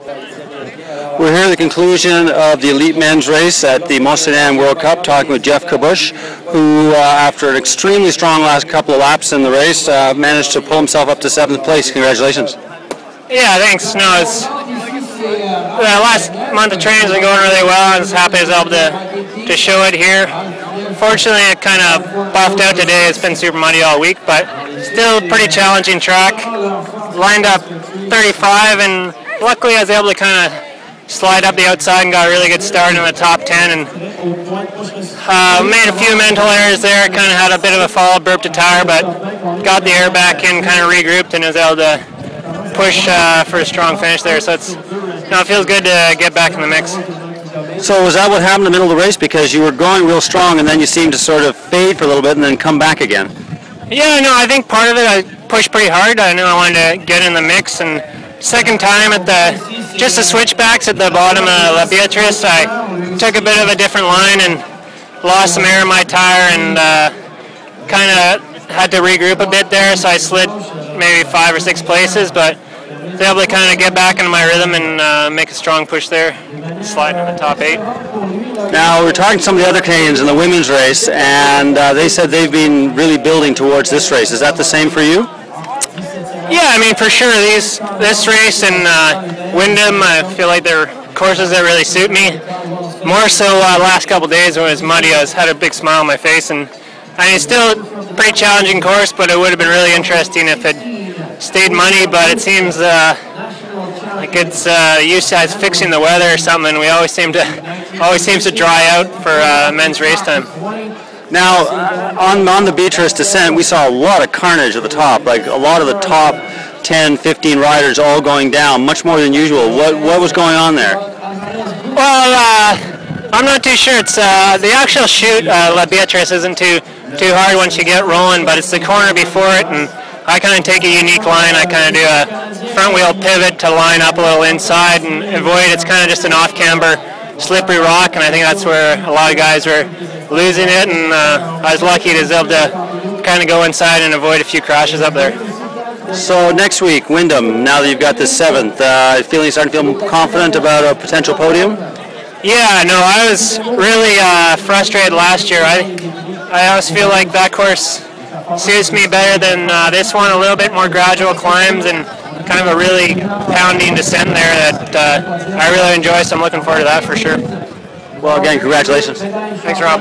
We're here at the conclusion of the elite men's race at the Mont-Sainte-Anne World Cup, talking with Geoff Kabush, who, uh, after an extremely strong last couple of laps in the race, uh, managed to pull himself up to seventh place. Congratulations. Yeah, thanks. No, it's the last month of training has been going really well. I was happy I was able to, to show it here. Fortunately, it kind of buffed out today. It's been super muddy all week, but still pretty challenging track. Lined up 35, and luckily I was able to kind of slide up the outside and got a really good start in the top 10 and uh, made a few mental errors there. Kind of had a bit of a fall, burped a tire, but got the air back in, kind of regrouped, and was able to push uh, for a strong finish there. So it's, you know, it feels good to get back in the mix. So was that what happened in the middle of the race? Because you were going real strong and then you seemed to sort of fade for a little bit and then come back again. Yeah, no, I think part of it I pushed pretty hard. I knew I wanted to get in the mix and second time at the just the switchbacks at the bottom of La Beatrice, I took a bit of a different line and lost some air in my tire and uh, kind of had to regroup a bit there. So I slid maybe five or six places, but was able to kind of get back into my rhythm and uh, make a strong push there, sliding in the top eight. Now, we're talking to some of the other Canadians in the women's race, and uh, they said they've been really building towards this race. Is that the same for you? Yeah, I mean, for sure. These this race and uh, Windham, I feel like they're courses that really suit me. More so, uh, last couple days when it was muddy, I was, had a big smile on my face, and I mean, it's still a pretty challenging course, but it would have been really interesting if it stayed muddy. But it seems uh, like it's uh, used to fixing the weather or something. We always seem to always seems to dry out for uh, men's race time. Now, on, on the Beatrice descent, we saw a lot of carnage at the top. Like a lot of the top 10, 15 riders all going down, much more than usual. What what was going on there? Well, uh, I'm not too sure. It's uh, the actual chute. Uh, La Beatrice isn't too too hard once you get rolling, but it's the corner before it, and I kind of take a unique line. I kind of do a front wheel pivot to line up a little inside and avoid. It's kind of just an off camber slippery rock, and I think that's where a lot of guys were losing it. And uh, I was lucky to be able to kind of go inside and avoid a few crashes up there. So next week, Windham. Now that you've got the seventh, uh, feeling starting to feel confident about a potential podium. Yeah, no, I was really uh, frustrated last year. I I always feel like that course suits me better than uh, this one. A little bit more gradual climbs and kind of a really pounding descent there that uh, I really enjoy. So I'm looking forward to that for sure. Well, again, congratulations. Thanks, Rob.